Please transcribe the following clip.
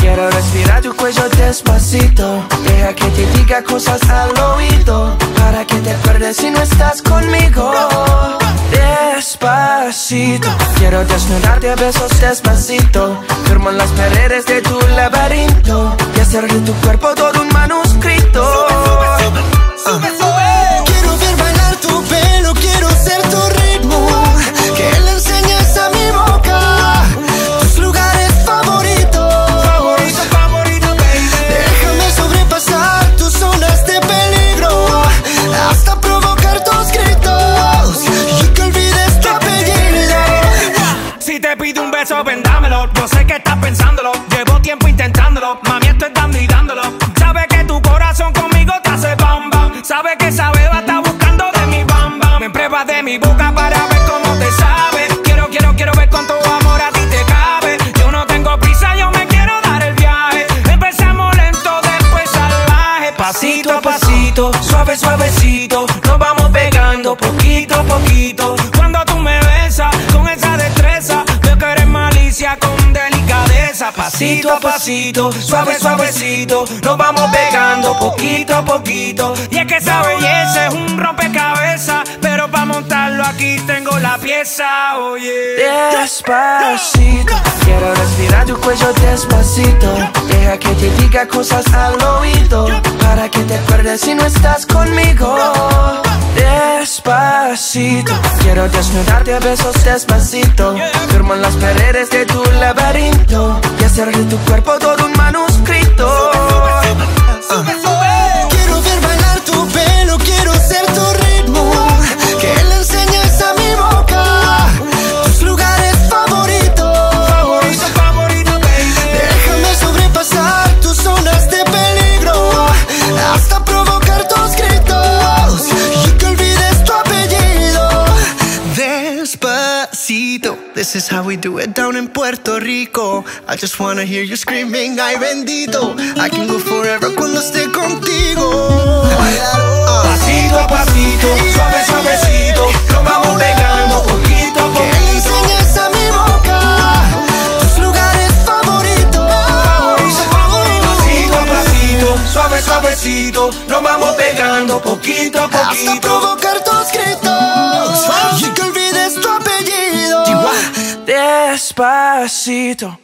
Quiero respirar tu cuello despacito. Deja que te diga cosas al oído. Para que te acuerdes si no estás conmigo. Despacito. Quiero desnudarte a besos despacito. Firmo las paredes de tu laberinto Llevo tiempo intentándolo. Mami, estoy dando y dándolo. Sabe que tu corazón conmigo te hace bam bam. Sabe que esa beba está buscando de mi bam bam. Me prueba de mi boca para ver cómo te sabe. Quiero, quiero, quiero ver cuánto amor a ti te cabe. Yo no tengo prisa, yo me quiero dar el viaje. Empezamos lento, después salvaje. Pasito a pasito, suave, suavecito. Nos vamos pegando poquito a poquito. Pasito a pasito, suave suavecito, nos vamos pegando poquito a poquito. Y es que esa belleza es un rompecabezas, pero para montarlo aquí tengo la pieza, oye. Despacito, quiero respirar tu cuello despacito. Deja que te diga cosas al oído, para que te acuerdes si no estás conmigo. Despacito, quiero desnudarte a besos despacito. Firmo en las paredes de tu laberinto hacer de tu cuerpo todo un manuscrito. Despacito. This is how we do it down in Puerto Rico. I just wanna hear you screaming, ay bendito. I can go forever cuando esté contigo. Pasito a pasito, suave suavecito, lo vamos pegando poquito a poquito. Suave suavecito, lo vamos pegando poquito a poquito. Hasta provocar Despacito